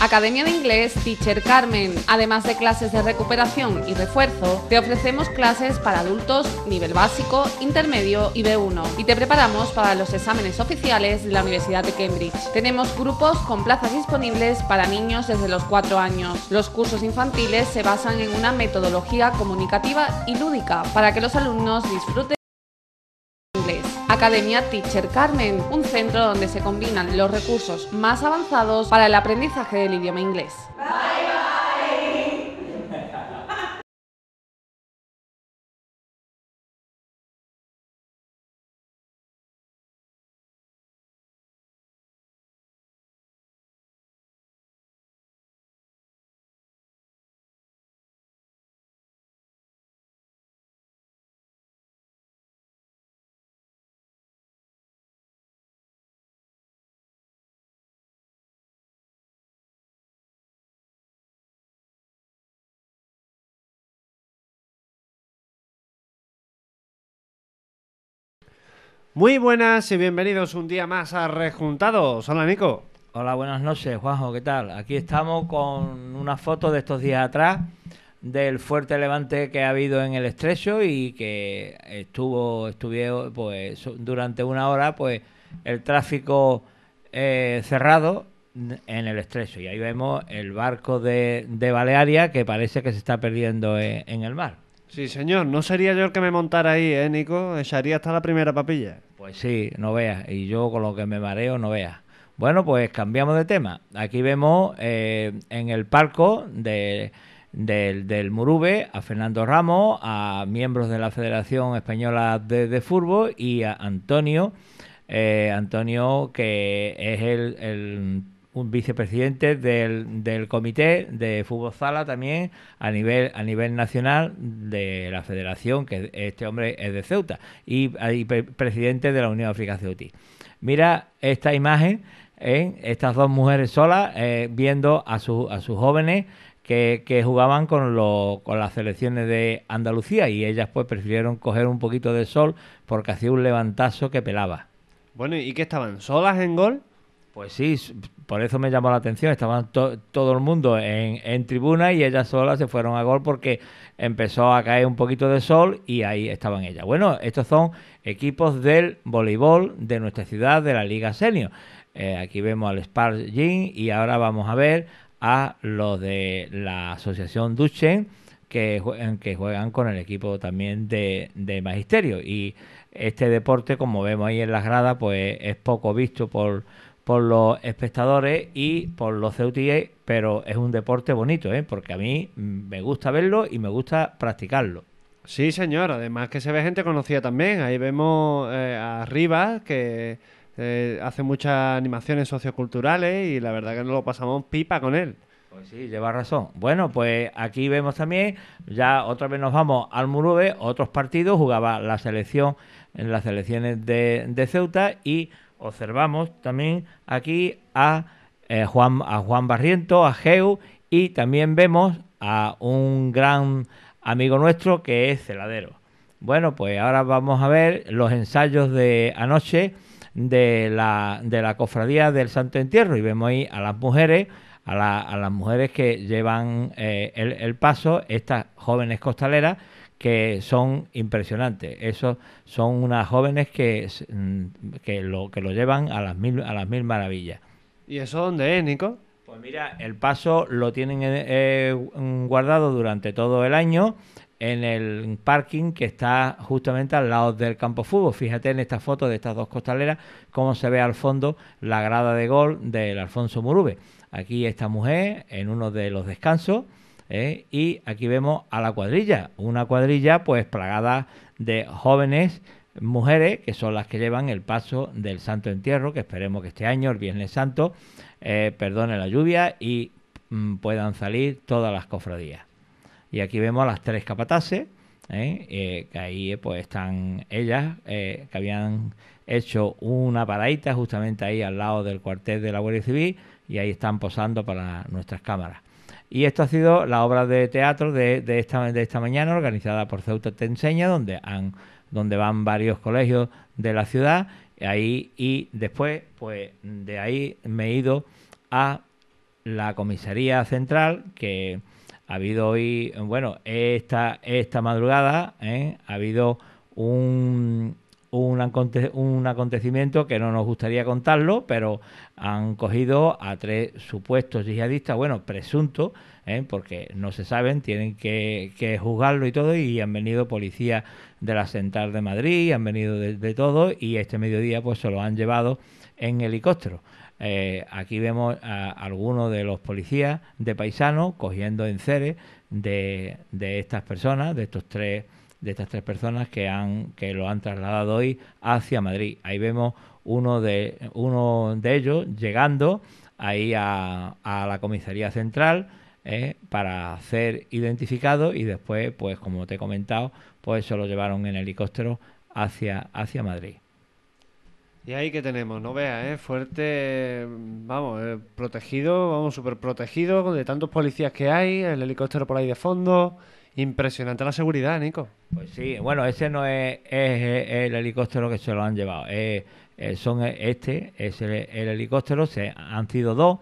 Academia de Inglés Teacher Carmen. Además de clases de recuperación y refuerzo, te ofrecemos clases para adultos nivel básico, intermedio y B1 y te preparamos para los exámenes oficiales de la Universidad de Cambridge. Tenemos grupos con plazas disponibles para niños desde los 4 años. Los cursos infantiles se basan en una metodología comunicativa y lúdica para que los alumnos disfruten. Academia Teacher Carmen, un centro donde se combinan los recursos más avanzados para el aprendizaje del idioma inglés. Muy buenas y bienvenidos un día más a Rejuntados. Hola Nico. Hola, buenas noches, Juanjo, ¿qué tal? Aquí estamos con una foto de estos días atrás del fuerte levante que ha habido en el estrecho y que estuvo, estuvieron pues durante una hora pues el tráfico eh, cerrado en el estrecho y ahí vemos el barco de, de Balearia que parece que se está perdiendo en, en el mar. Sí, señor, no sería yo el que me montara ahí, ¿eh, Nico? Echaría hasta la primera papilla. Pues sí, no veas. Y yo con lo que me mareo, no veas. Bueno, pues cambiamos de tema. Aquí vemos eh, en el palco de, del, del Murube a Fernando Ramos, a miembros de la Federación Española de, Fútbol y a Antonio, eh, Antonio que es el un vicepresidente del, del comité de fútbol sala también a nivel a nivel nacional de la federación que este hombre es de Ceuta y, y pre presidente de la Unión Africana Ceutí. Mira esta imagen ¿eh? estas dos mujeres solas eh, viendo a, su, a sus jóvenes que, que jugaban con, lo, con las selecciones de Andalucía y ellas pues prefirieron coger un poquito de sol porque hacía un levantazo que pelaba. Bueno y qué estaban solas en gol pues sí, por eso me llamó la atención. Estaban to todo el mundo en, tribuna y ellas solas se fueron a gol porque empezó a caer un poquito de sol y ahí estaban ellas. Bueno, estos son equipos del voleibol de nuestra ciudad, de la Liga Senior. Eh, aquí vemos al Spar y ahora vamos a ver a los de la Asociación Duchen que, juegan, que juegan con el equipo también de, de Magisterio. Y este deporte, como vemos ahí en las gradas, pues es poco visto por por los espectadores y por los CUTI, pero es un deporte bonito, ¿eh? porque a mí me gusta verlo y me gusta practicarlo. Sí, señor, además que se ve gente conocida también. Ahí vemos eh, arriba que eh, hace muchas animaciones socioculturales y la verdad que nos lo pasamos pipa con él. Pues sí, lleva razón. Bueno, pues aquí vemos también, ya otra vez nos vamos al Murube, otros partidos, jugaba la selección en las selecciones de, de Ceuta y observamos también aquí a, eh, Juan, a Juan Barriento, a Geu y también vemos a un gran amigo nuestro que es Celadero. Bueno, pues ahora vamos a ver los ensayos de anoche de la, de la cofradía del Santo Entierro y vemos ahí a las mujeres, a, la, las mujeres que llevan eh, el, el paso, estas jóvenes costaleras, que son impresionantes. Esos son unas jóvenes que, que, lo, que lo llevan a las, mil, a las mil maravillas. ¿Y eso dónde es, Nico? Pues mira, el paso lo tienen eh, guardado durante todo el año en el parking que está justamente al lado del campo fútbol. Fíjate en esta foto de estas dos costaleras cómo se ve al fondo la grada de gol del Alfonso Murube. Aquí esta mujer en uno de los descansos ¿eh? y aquí vemos a la cuadrilla, una cuadrilla pues plagada de jóvenes mujeres que son las que llevan el paso del Santo Entierro, que esperemos que este año, el Viernes Santo, eh, perdone la lluvia y mm, puedan salir todas las cofradías. Y aquí vemos a las tres capataces, ¿eh? Que ahí pues están ellas, que habían hecho una paradita justamente ahí al lado del cuartel de la Guardia Civil y ahí están posando para nuestras cámaras. Y esto ha sido la obra de teatro de, esta, de esta mañana, organizada por Ceuta Te Enseña, donde, han, donde van varios colegios de la ciudad. Ahí, y después, pues de ahí me he ido a la comisaría central que ha habido hoy, bueno, esta, esta madrugada ¿eh? ha habido un, un, acontecimiento que no nos gustaría contarlo, pero han cogido a tres supuestos yihadistas, bueno, presuntos, ¿eh? porque no se saben, tienen que, juzgarlo y todo, y han venido policías de la Central de Madrid, han venido de, todo, y este mediodía pues se lo han llevado en helicóptero. Eh, aquí vemos a algunos de los policías de paisanos cogiendo enceres de, de estas personas, de estos tres de estas tres personas que han que lo han trasladado hoy hacia Madrid. Ahí vemos uno de uno de ellos llegando ahí a, a la comisaría central eh, para ser identificado y después, pues como te he comentado, pues se lo llevaron en helicóptero hacia hacia Madrid. Y ahí que tenemos, no veas, ¿eh? fuerte, vamos, eh, protegido, vamos, súper protegido, de tantos policías que hay, el helicóptero por ahí de fondo, Impresionante la seguridad, Nico. Pues sí, bueno, ese no es, el helicóptero que se lo han llevado. son este, es el, helicóptero, se, han sido dos.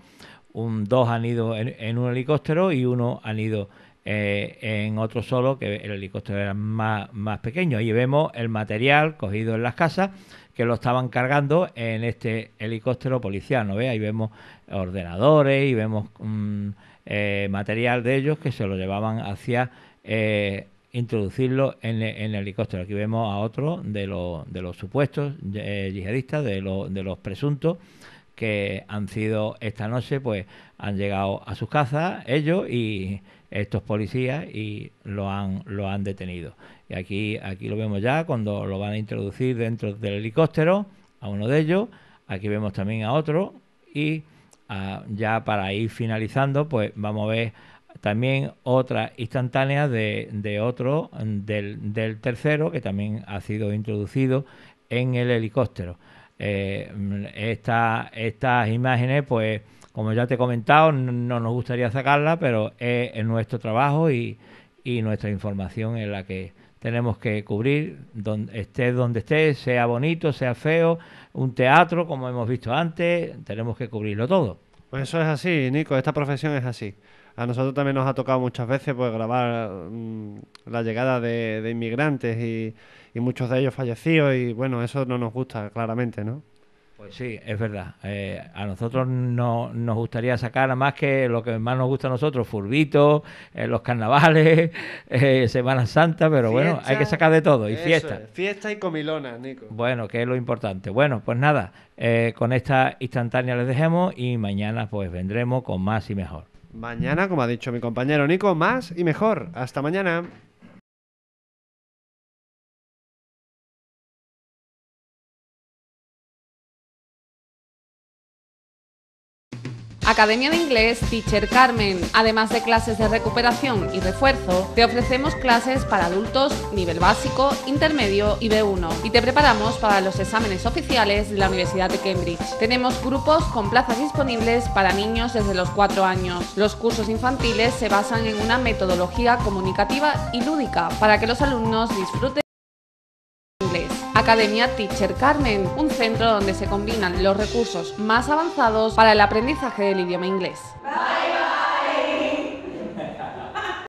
Un, dos han ido en, un helicóptero y uno han ido eh, en otro solo, que el helicóptero era más, más pequeño. Ahí vemos el material cogido en las casas que lo estaban cargando en este helicóptero policial. ¿no ve? Ahí vemos ordenadores y vemos mm, eh, material de ellos que se lo llevaban hacia eh, introducirlo en, el helicóptero. Aquí vemos a otro de, de los supuestos eh, yihadistas, de, los presuntos que han sido esta noche, pues han llegado a sus casas ellos y estos policías y lo han lo han detenido. Y aquí aquí lo vemos ya cuando lo van a introducir dentro del helicóptero a uno de ellos. Aquí vemos también a otro y ah, ya para ir finalizando, pues vamos a ver también otra instantánea de, de otro, del, del, tercero, que también ha sido introducido en el helicóptero. Eh, estas imágenes, pues, como ya te he comentado, no, nos gustaría sacarlas, pero es, nuestro trabajo y, y, nuestra información en la que tenemos que cubrir, donde esté donde esté, sea bonito, sea feo, un teatro, como hemos visto antes, tenemos que cubrirlo todo. Pues eso es así, Nico, esta profesión es así. A nosotros también nos ha tocado muchas veces pues grabar mm, la llegada de, inmigrantes y, muchos de ellos fallecidos y bueno, eso no nos gusta claramente, ¿no? Pues sí, es verdad. Eh, a nosotros no, nos gustaría sacar más que lo que más nos gusta a nosotros, furbitos, eh, los carnavales, eh, Semana Santa, pero bueno, hay que sacar de todo y fiesta. Fiesta y comilona, Nico. Bueno, que es lo importante. Bueno, pues nada, con esta instantánea les dejemos y mañana pues vendremos con más y mejor. Mañana, como ha dicho mi compañero Nico, más y mejor. Hasta mañana. Academia de Inglés Teacher Carmen. Además de clases de recuperación y refuerzo, te ofrecemos clases para adultos nivel básico, intermedio y B1 y te preparamos para los exámenes oficiales de la Universidad de Cambridge. Tenemos grupos con plazas disponibles para niños desde los 4 años. Los cursos infantiles se basan en una metodología comunicativa y lúdica para que los alumnos disfruten Academia Teacher Carmen, un centro donde se combinan los recursos más avanzados para el aprendizaje del idioma inglés.